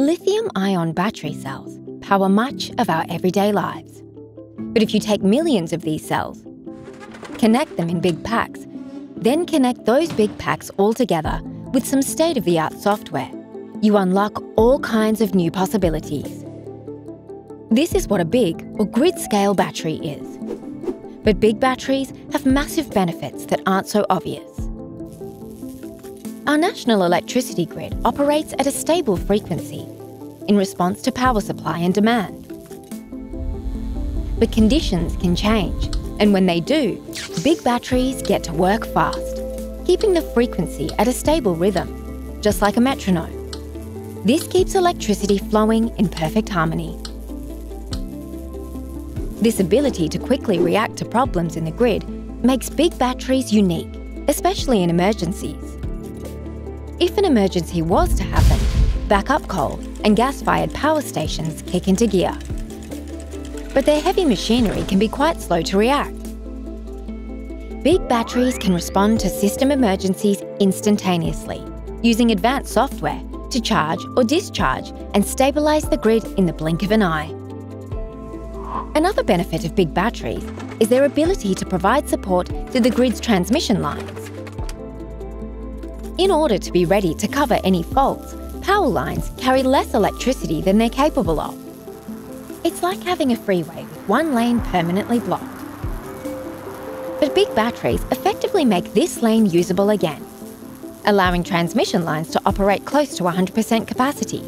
Lithium ion battery cells power much of our everyday lives. But if you take millions of these cells, connect them in big packs, then connect those big packs all together with some state of the art software, you unlock all kinds of new possibilities. This is what a big or grid scale battery is. But big batteries have massive benefits that aren't so obvious. Our national electricity grid operates at a stable frequency in response to power supply and demand. But conditions can change, and when they do, big batteries get to work fast, keeping the frequency at a stable rhythm, just like a metronome. This keeps electricity flowing in perfect harmony. This ability to quickly react to problems in the grid makes big batteries unique, especially in emergencies. If an emergency was to happen, backup coal and gas-fired power stations kick into gear. But their heavy machinery can be quite slow to react. Big batteries can respond to system emergencies instantaneously, using advanced software to charge or discharge and stabilise the grid in the blink of an eye. Another benefit of big batteries is their ability to provide support to the grid's transmission lines. In order to be ready to cover any faults, power lines carry less electricity than they're capable of. It's like having a freeway with one lane permanently blocked. But big batteries effectively make this lane usable again, allowing transmission lines to operate close to 100% capacity,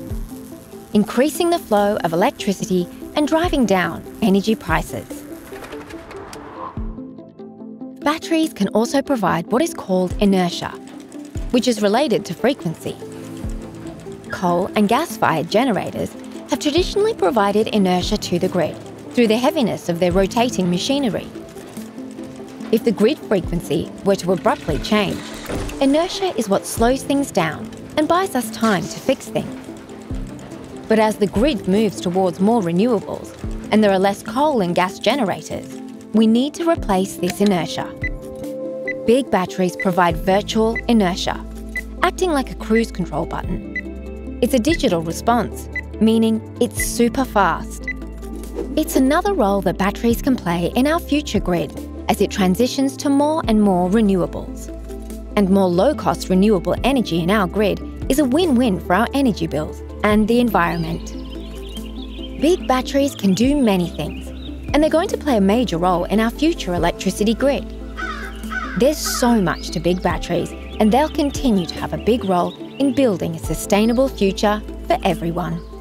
increasing the flow of electricity and driving down energy prices. Batteries can also provide what is called inertia, which is related to frequency. Coal and gas-fired generators have traditionally provided inertia to the grid through the heaviness of their rotating machinery. If the grid frequency were to abruptly change, inertia is what slows things down and buys us time to fix things. But as the grid moves towards more renewables and there are less coal and gas generators, we need to replace this inertia. Big batteries provide virtual inertia, acting like a cruise control button. It's a digital response, meaning it's super fast. It's another role that batteries can play in our future grid as it transitions to more and more renewables. And more low-cost renewable energy in our grid is a win-win for our energy bills and the environment. Big batteries can do many things, and they're going to play a major role in our future electricity grid. There's so much to big batteries, and they'll continue to have a big role in building a sustainable future for everyone.